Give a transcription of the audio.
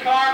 car